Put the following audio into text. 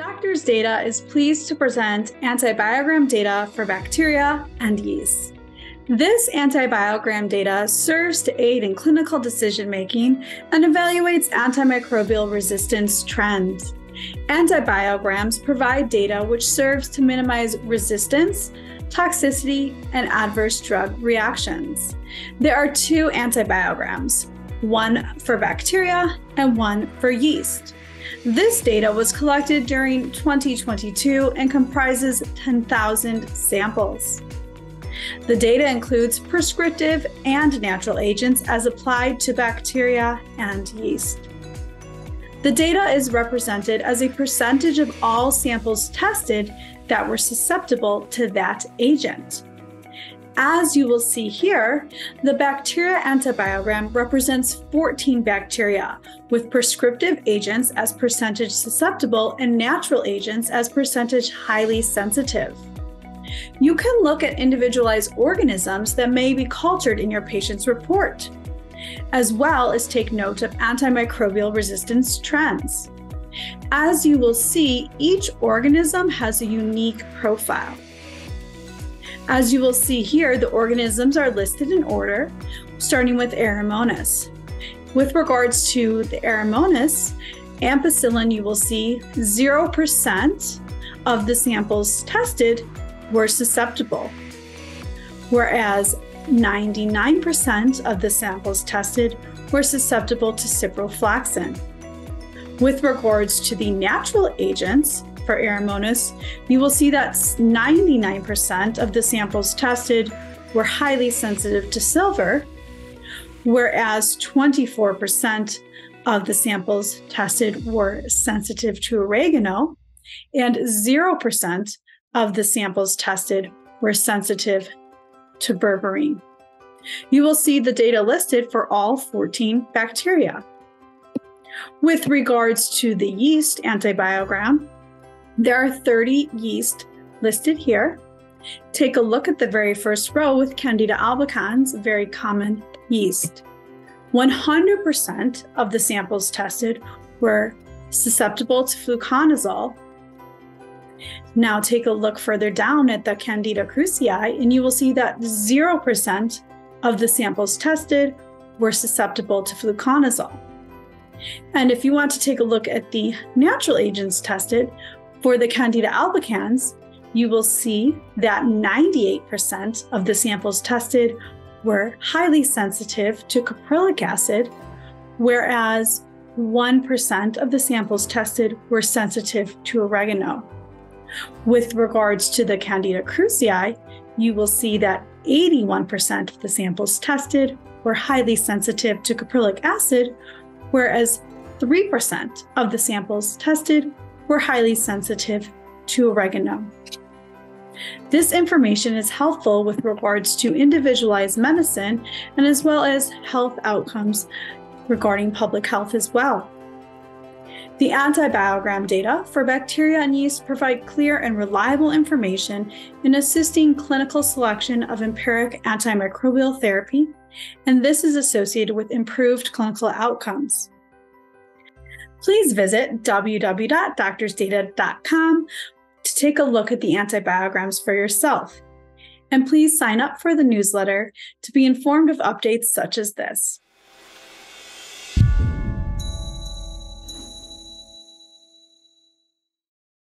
Doctors Data is pleased to present antibiogram data for bacteria and yeast. This antibiogram data serves to aid in clinical decision making and evaluates antimicrobial resistance trends. Antibiograms provide data which serves to minimize resistance, toxicity, and adverse drug reactions. There are two antibiograms, one for bacteria and one for yeast. This data was collected during 2022 and comprises 10,000 samples. The data includes prescriptive and natural agents as applied to bacteria and yeast. The data is represented as a percentage of all samples tested that were susceptible to that agent. As you will see here, the bacteria antibiogram represents 14 bacteria, with prescriptive agents as percentage susceptible and natural agents as percentage highly sensitive. You can look at individualized organisms that may be cultured in your patient's report, as well as take note of antimicrobial resistance trends. As you will see, each organism has a unique profile. As you will see here, the organisms are listed in order, starting with Aeromonas. With regards to the Aeromonas, ampicillin, you will see 0% of the samples tested were susceptible, whereas 99% of the samples tested were susceptible to ciprofloxacin. With regards to the natural agents, for Aeromonas, you will see that 99% of the samples tested were highly sensitive to silver, whereas 24% of the samples tested were sensitive to oregano, and 0% of the samples tested were sensitive to berberine. You will see the data listed for all 14 bacteria. With regards to the yeast antibiogram, there are 30 yeast listed here. Take a look at the very first row with Candida albicans, a very common yeast. 100% of the samples tested were susceptible to fluconazole. Now take a look further down at the Candida krusei, and you will see that 0% of the samples tested were susceptible to fluconazole. And if you want to take a look at the natural agents tested, for the Candida albicans, you will see that 98% of the samples tested were highly sensitive to caprylic acid, whereas 1% of the samples tested were sensitive to oregano. With regards to the Candida krusei, you will see that 81% of the samples tested were highly sensitive to caprylic acid, whereas 3% of the samples tested were highly sensitive to oregano. This information is helpful with regards to individualized medicine and as well as health outcomes regarding public health as well. The antibiogram data for bacteria and yeast provide clear and reliable information in assisting clinical selection of empiric antimicrobial therapy, and this is associated with improved clinical outcomes please visit www.doctorsdata.com to take a look at the antibiograms for yourself. And please sign up for the newsletter to be informed of updates such as this.